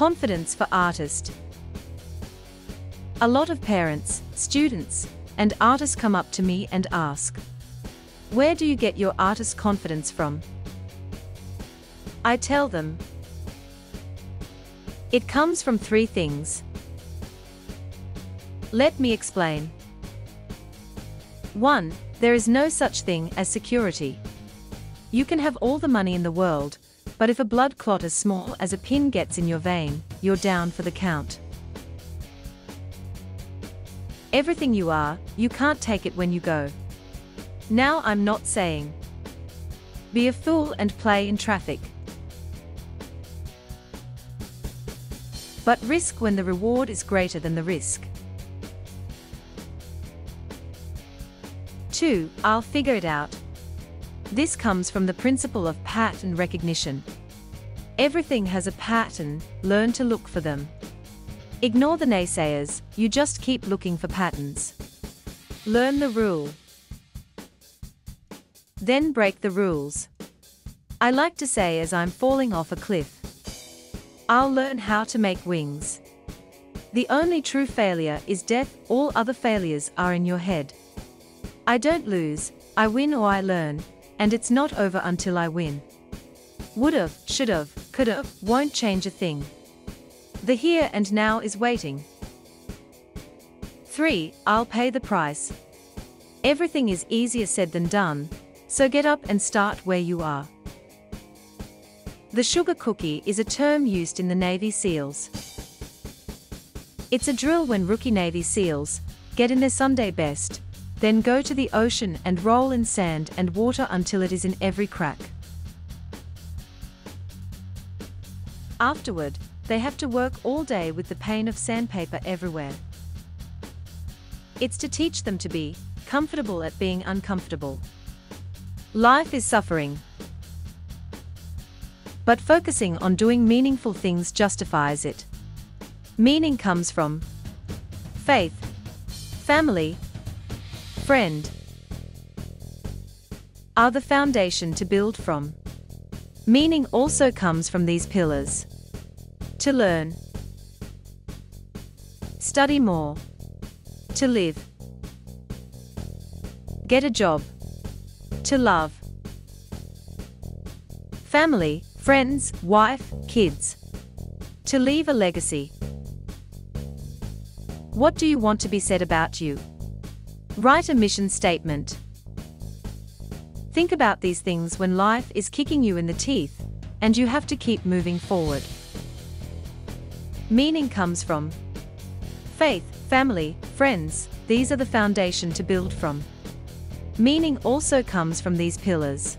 Confidence for artist. A lot of parents, students, and artists come up to me and ask, Where do you get your artist confidence from? I tell them, It comes from three things. Let me explain. 1. There is no such thing as security. You can have all the money in the world, but if a blood clot as small as a pin gets in your vein, you're down for the count. Everything you are, you can't take it when you go. Now I'm not saying. Be a fool and play in traffic. But risk when the reward is greater than the risk. 2. I'll figure it out. This comes from the principle of pattern recognition. Everything has a pattern, learn to look for them. Ignore the naysayers, you just keep looking for patterns. Learn the rule. Then break the rules. I like to say as I'm falling off a cliff. I'll learn how to make wings. The only true failure is death, all other failures are in your head. I don't lose, I win or I learn, and it's not over until I win. Would've, should've, could've, won't change a thing. The here and now is waiting. 3. I'll pay the price. Everything is easier said than done, so get up and start where you are. The sugar cookie is a term used in the Navy SEALs. It's a drill when rookie Navy SEALs get in their Sunday best then go to the ocean and roll in sand and water until it is in every crack. Afterward, they have to work all day with the pain of sandpaper everywhere. It's to teach them to be comfortable at being uncomfortable. Life is suffering. But focusing on doing meaningful things justifies it. Meaning comes from faith, family, friend are the foundation to build from. Meaning also comes from these pillars. To learn, study more, to live, get a job, to love, family, friends, wife, kids, to leave a legacy. What do you want to be said about you? Write a mission statement. Think about these things when life is kicking you in the teeth, and you have to keep moving forward. Meaning comes from faith, family, friends, these are the foundation to build from. Meaning also comes from these pillars.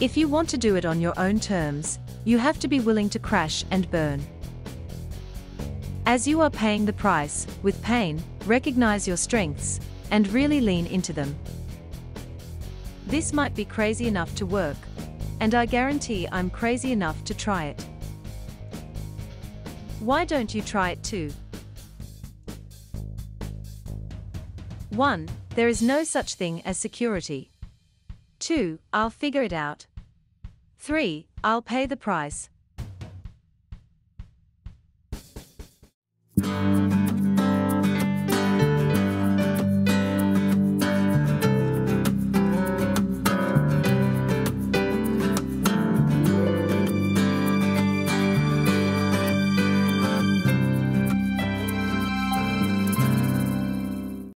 If you want to do it on your own terms, you have to be willing to crash and burn. As you are paying the price, with pain, recognize your strengths, and really lean into them. This might be crazy enough to work, and I guarantee I'm crazy enough to try it. Why don't you try it too? 1. There is no such thing as security. 2. I'll figure it out. 3. I'll pay the price.